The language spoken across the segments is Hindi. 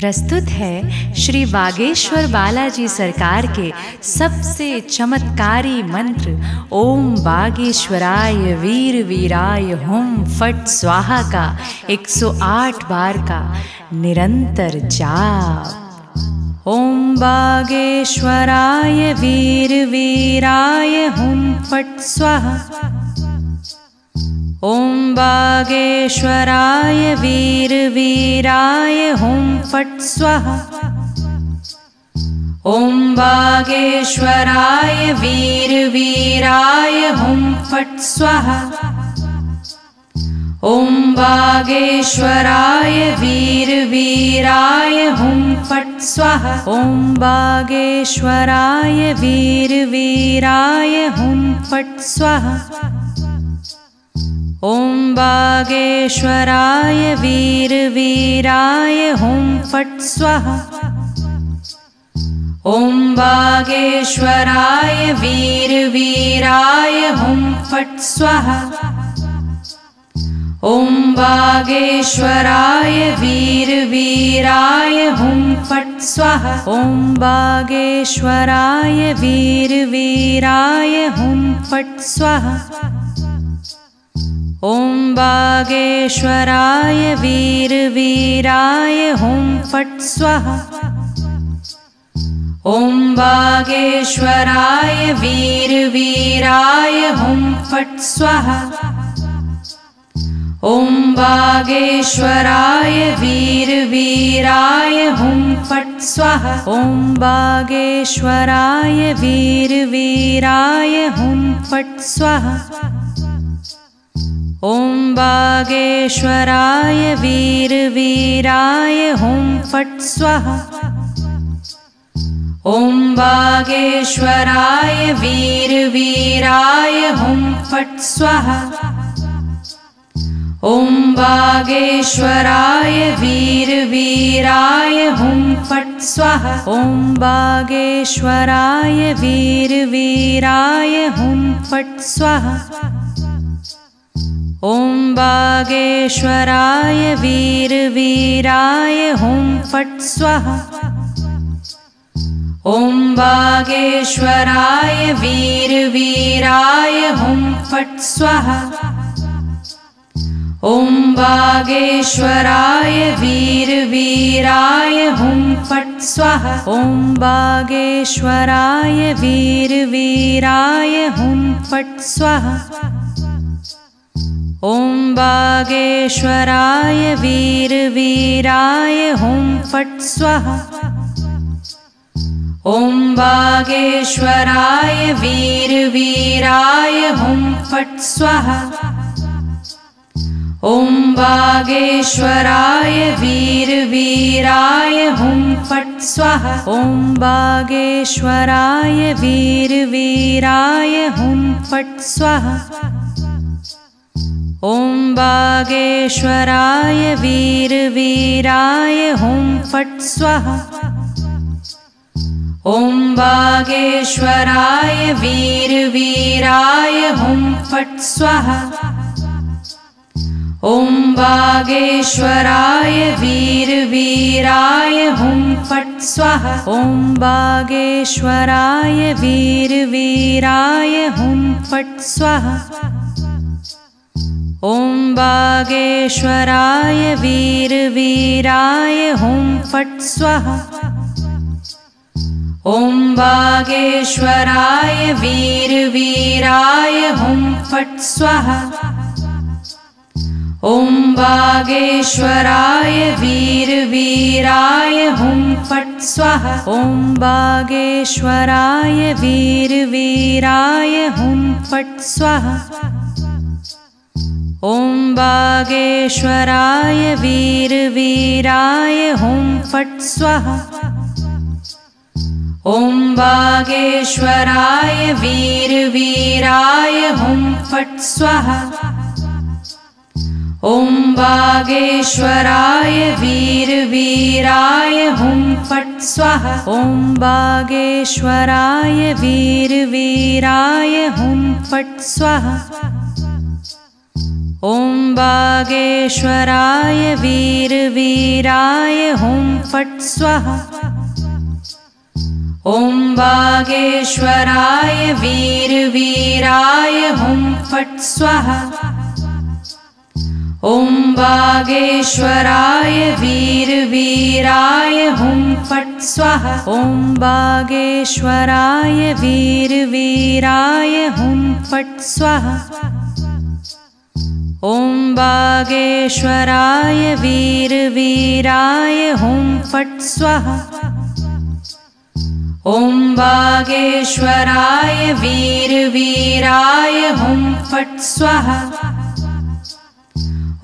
प्रस्तुत है श्री बागेश्वर बालाजी सरकार के सबसे चमत्कारी मंत्र, ओम बागेश्वराय वीर वीराय, होम फट स्वाहा का 108 बार का निरंतर जाप। ओम बागेश्वराय वीर वीराय, हुम फट स्वाहा। ॐ बागेश्वराय वीरवीराय हुं फट् स्वाहा। ॐ बागेश्वराय वीरवीराय हुं फट् स्वाहा। ॐ बागेश्वराय वीरवीराय हुं फट् स्वाहा। ॐ बागेश्वराय वीरवीराय हुं फट् स्वाहा बागेश्वराय वीरवीराय हुं फट् स्वाहा ॐ बागेश्वराय वीरवीराय हुं फट् स्वाहा ॐ बागेश्वराय वीरवीराय हुं फट् स्वाहा ॐ बागेश्वराय वीरवीराय हुं फट् स्वाहा ॐ बागेश्वराय वीरवीराय हुं फट् स्वाहा। ॐ बागेश्वराय वीरवीराय हुं फट् स्वाहा। ॐ बागेश्वराय वीरवीराय हुं फट् स्वाहा। ॐ बागेश्वराय वीरवीराय हुं फट् स्वाहा ॐ बागेश्वराय वीरवीराय हुं फट् स्वाहा। ॐ बागेश्वराय वीरवीराय हुं फट् स्वाहा। ॐ बागेश्वराय वीरवीराय हुं फट् स्वाहा। ॐ बागेश्वराय वीरवीराय हुं फट् स्वाहा ॐ बागेश्वराय वीरवीराय हुं फट् स्वाहा। ॐ बागेश्वराय वीरवीराय हुं फट् स्वाहा। ॐ बागेश्वराय वीरवीराय हुं फट् स्वाहा। ॐ बागेश्वराय वीरवीराय हुं फट् स्वाहा ॐ बागेश्वराय वीरवीराय हुं फट् स्वाहा। ॐ बागेश्वराय वीरवीराय हुं फट् स्वाहा। ॐ बागेश्वराय वीरवीराय हुं फट् स्वाहा। ॐ बागेश्वराय वीरवीराय हुं फट् स्वाहा ॐ बागेश्वराय वीरवीराय हुं फट् स्वाहा। ॐ बागेश्वराय वीरवीराय हुं फट् स्वाहा। ॐ बागेश्वराय वीरवीराय हुं फट् स्वाहा। ॐ बागेश्वराय वीरवीराय हुं फट् स्वाहा। ॐ बागेश्वराय वीरवीराय हुं फट् स्वाहा ॐ बागेश्वराय वीरवीराय हुं फट् स्वाहा ॐ बागेश्वराय वीरवीराय हुं फट् स्वाहा ॐ बागेश्वराय वीरवीराय हुं फट् स्वाहा ॐ बागेश्वराय वीरवीराय हुं फट् स्वाहा। ॐ बागेश्वराय वीरवीराय हुं फट् स्वाहा। ॐ बागेश्वराय वीरवीराय हुं फट् स्वाहा। ॐ बागेश्वराय वीरवीराय हुं फट् स्वाहा। बागेश्वराय वीरवीराय हुं फट् स्वाहा। ॐ बागेश्वराय वीरवीराय हुं फट् स्वाहा। ॐ बागेश्वराय वीरवीराय हुं फट् स्वाहा। ॐ बागेश्वराय वीरवीराय हुं फट् स्वाहा। ॐ बागेश्वराय वीरवीराय हुं फट् स्वाहा। ॐ बागेश्वराय वीरवीराय हुं फट् स्वाहा।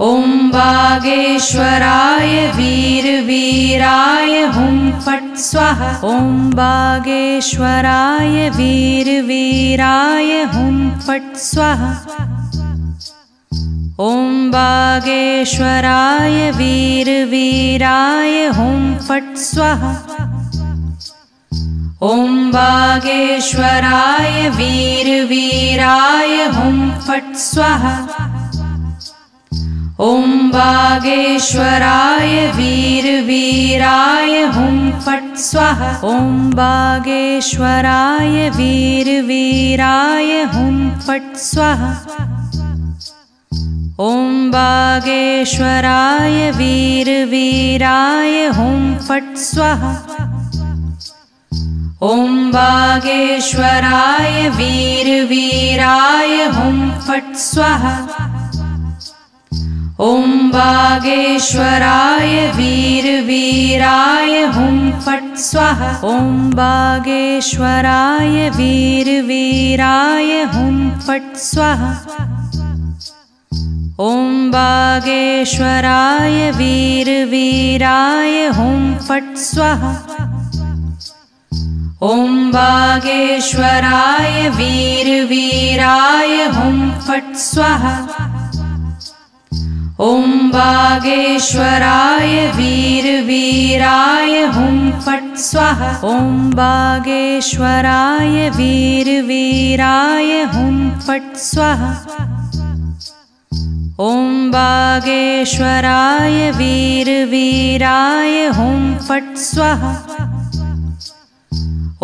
ॐ बागेश्वराय वीरवीराय हुं फट् स्वाहा। ॐ बागेश्वराय वीरवीराय हुं फट् स्वाहा ॐ बागेश्वराय वीरवीराय हुं फट् स्वाहा। ॐ बागेश्वराय वीरवीराय हुं फट् स्वाहा। ॐ बागेश्वराय वीरवीराय हुं फट् स्वाहा। ॐ बागेश्वराय वीरवीराय हुं फट् स्वाहा। ॐ बागेश्वराय वीरवीराय हुं फट् स्वाहा। ॐ बागेश्वराय वीरवीराय हुं फट् स्वाहा। ॐ बागेश्वराय वीरवीराय हुं फट् स्वाहा। ॐ बागेश्वराय वीरवीराय हुं फट् स्वाहा ॐ बागेश्वराय वीरवीराय हुं फट् स्वाहा। ॐ बागेश्वराय वीरवीराय हुं फट् स्वाहा। ॐ बागेश्वराय वीरवीराय हुं फट् स्वाहा। ॐ बागेश्वराय वीरवीराय हुं फट् स्वाहा ॐ बागेश्वराय वीरवीराय हुं फट् स्वाहा।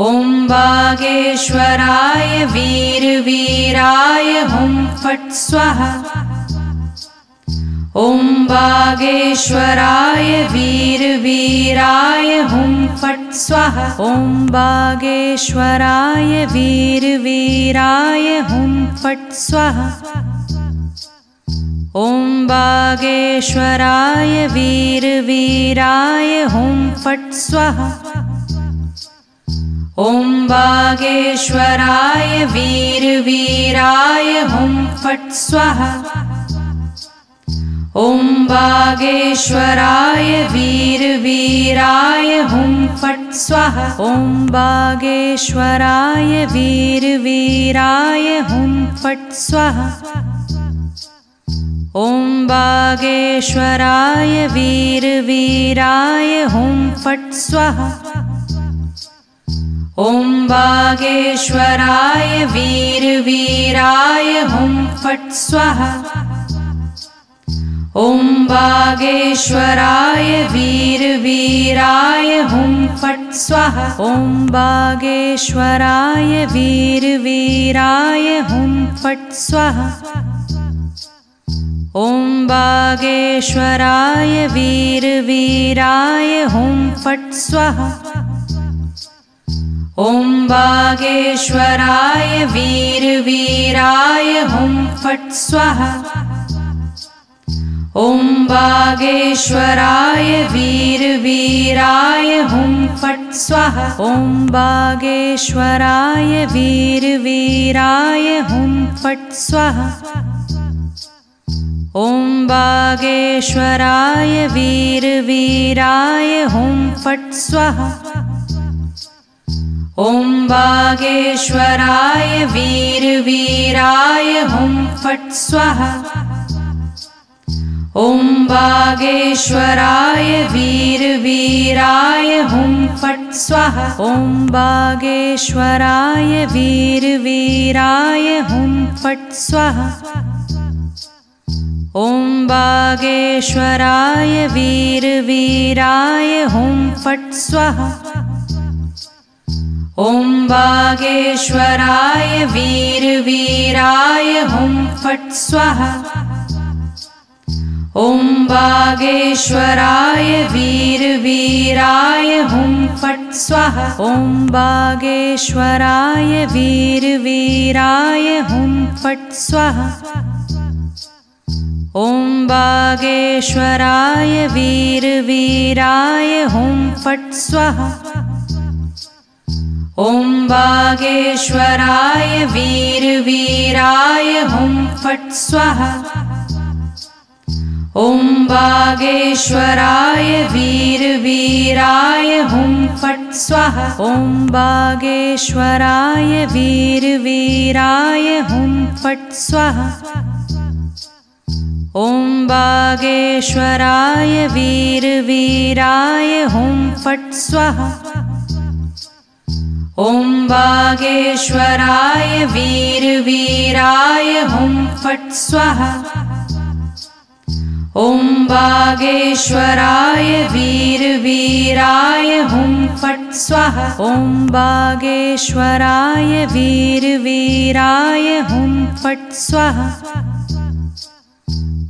ॐ बागेश्वराय वीरवीराय हुं फट् स्वाहा। ॐ बागेश्वराय वीरवीराय हुं फट् स्वाहा। ॐ बागेश्वराय वीरवीराय हुं फट् स्वाहा ॐ बागेश्वराय वीरवीराय हुं फट् स्वाहा। ॐ बागेश्वराय वीरवीराय हुं फट् स्वाहा। ॐ बागेश्वराय वीरवीराय हुं फट् स्वाहा। ॐ बागेश्वराय वीरवीराय हुं फट् स्वाहा ॐ बागेश्वराय वीरवीराय हुं फट् स्वाहा। ॐ बागेश्वराय वीरवीराय हुं फट् स्वाहा। ॐ बागेश्वराय वीरवीराय हुं फट् स्वाहा। ॐ बागेश्वराय वीरवीराय हुं फट् स्वाहा। ॐ बागेश्वराय वीरवीराय हुं फट् स्वाहा ॐ बागेश्वराय वीरवीराय हुं फट् स्वाहा ॐ बागेश्वराय वीरवीराय हुं फट् स्वाहा ॐ बागेश्वराय वीरवीराय हुं फट् स्वाहा ॐ बागेश्वराय वीरवीराय हुं फट् स्वाहा। ॐ बागेश्वराय वीरवीराय हुं फट् स्वाहा। ॐ बागेश्वराय वीरवीराय हुं फट् स्वाहा। ॐ बागेश्वराय वीरवीराय हुं फट् स्वाहा ॐ बागेश्वराय वीरवीराय हुं फट् स्वाहा। ॐ बागेश्वराय वीरवीराय हुं फट् स्वाहा। ॐ बागेश्वराय वीरवीराय हुं फट् स्वाहा। ॐ बागेश्वराय वीरवीराय हुं फट् स्वाहा। ॐ बागेश्वराय वीरवीराय हुं फट् स्वाहा। ॐ बागेश्वराय वीरवीराय हुं फट् स्वाहा। ॐ बागेश्वराय वीरवीराय हुं फट् स्वाहा। ॐ बागेश्वराय वीरवीराय हुं फट् स्वाहा ॐ बागेश्वराय वीरवीराय हुं फट् स्वाहा। ॐ बागेश्वराय वीरवीराय हुं फट् स्वाहा। ॐ बागेश्वराय वीरवीराय हुं फट् स्वाहा। ॐ बागेश्वराय वीरवीराय हुं फट् स्वाहा।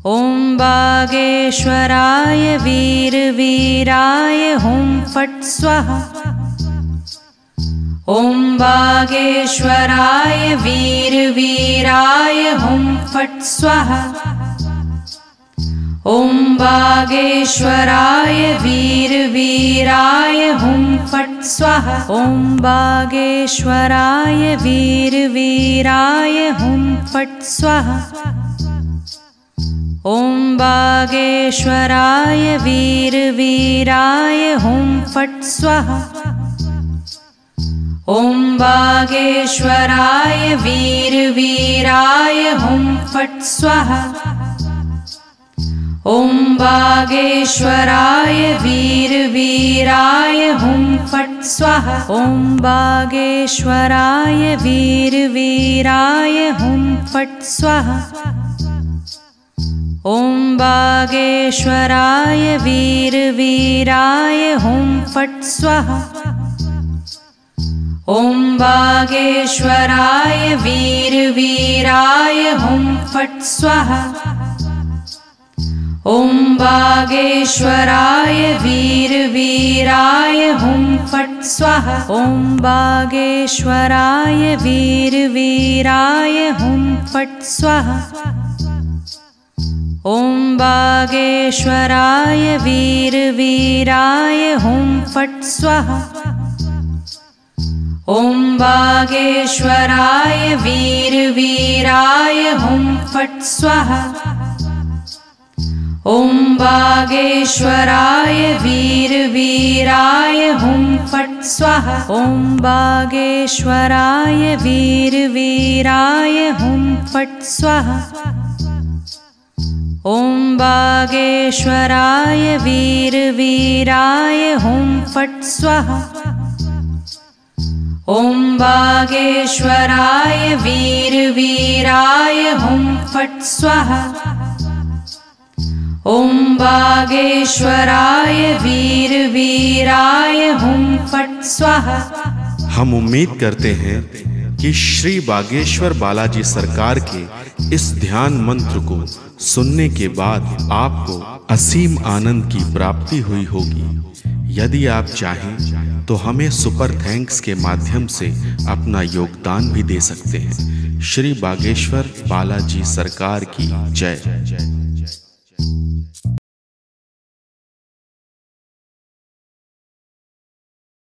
ॐ बागेश्वराय वीरवीराय हुं फट् स्वाहा। ॐ बागेश्वराय वीरवीराय हुं फट् स्वाहा। ॐ बागेश्वराय वीरवीराय हुं फट् स्वाहा। ॐ बागेश्वराय वीरवीराय हुं फट् स्वाहा। ॐ बागेश्वराय वीरवीराय हुं फट् स्वाहा। ॐ बागेश्वराय वीरवीराय हुं फट् स्वाहा। ॐ बागेश्वराय वीरवीराय हुं फट् स्वाहा। ॐ बागेश्वराय वीरवीराय हुं फट् स्वाहा। ॐ बागेश्वराय वीरवीराय हुं फट् स्वाहा। ॐ बागेश्वराय वीरवीराय हुं फट् स्वाहा। ॐ बागेश्वराय वीरवीराय हुं फट् स्वाहा। ॐ बागेश्वराय वीरवीराय हुं फट् स्वाहा। ॐ बागेश्वराय वीरवीराय हुं फट् स्वाहा। ॐ बागेश्वराय वीरवीराय हुं फट् स्वाहा। ॐ बागेश्वराय वीरवीराय हुं फट् स्वाहा। ॐ बागेश्वराय वीरवीराय हुं फट् स्वाहा। ॐ बागेश्वराय वीरवीराय हुं फट् स्वाहा। ॐ बागेश्वराय वीरवीराय हुं फट् स्वाहा। ॐ बागेश्वराय वीरवीराय हुं फट् स्वाहा। हम उम्मीद करते हैं कि श्री बागेश्वर बालाजी सरकार के इस ध्यान मंत्र को सुनने के बाद आपको असीम आनंद की प्राप्ति हुई होगी। यदि आप चाहें तो हमें सुपर थैंक्स के माध्यम से अपना योगदान भी दे सकते हैं। श्री बागेश्वर बालाजी सरकार की जय।